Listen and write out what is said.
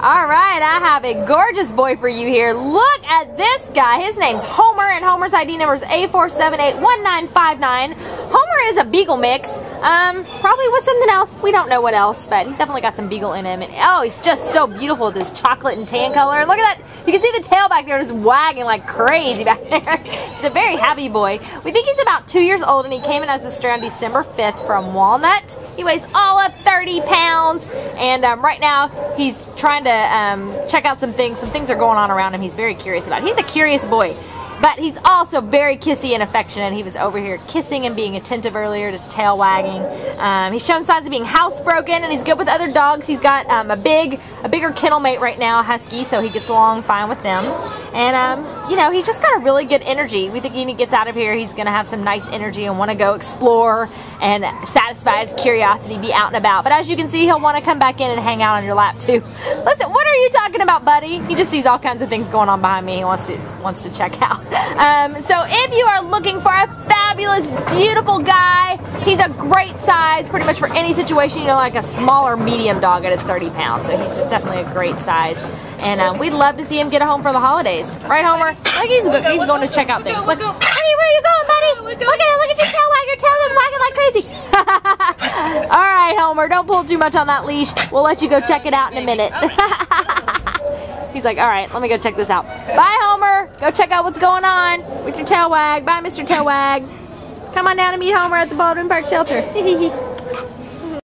All right, I have a gorgeous boy for you here. Look at this guy. His name's Homer, and Homer's ID number is A4781959. Homer is a Beagle mix. Um, probably with something else. We don't know what else, but he's definitely got some Beagle in him. And oh, he's just so beautiful with his chocolate and tan color. Look at that. You can see the tail back there just wagging like crazy back there. he's a very happy boy. We think he's about two years old, and he came in as a stray on December 5th from Walnut. He weighs all of 30 pounds, and um, right now he's trying to um, check out some things. Some things are going on around him. He's very curious about. He's a curious boy. But he's also very kissy and affectionate. He was over here kissing and being attentive earlier, just tail wagging. Um, he's shown signs of being housebroken, and he's good with other dogs. He's got um, a big, a bigger kennel mate right now, husky, so he gets along fine with them. And um, you know, he's just got a really good energy. We think when he gets out of here, he's gonna have some nice energy and want to go explore and satisfy his curiosity, be out and about. But as you can see, he'll want to come back in and hang out on your lap too. Listen, what are you talking about, buddy? He just sees all kinds of things going on behind me. He wants to wants to check out. Um, so if you are looking for a fabulous, beautiful guy, he's a great size, pretty much for any situation, you know, like a smaller medium dog at his 30 pounds. So he's definitely a great size. And um, we'd love to see him get a home for the holidays. Right, Homer? Look, he's, he's going to check out things. Look, where are you going, buddy? Look at it. Look at your tail wag. Your tail is wagging like crazy. All right, Homer. Don't pull too much on that leash. We'll let you go check it out in a minute. He's like, all right, let me go check this out. Bye, Homer. Go check out what's going on with your tail wag. Bye, Mr. Tail Wag. Come on down and meet Homer at the Baldwin Park Shelter.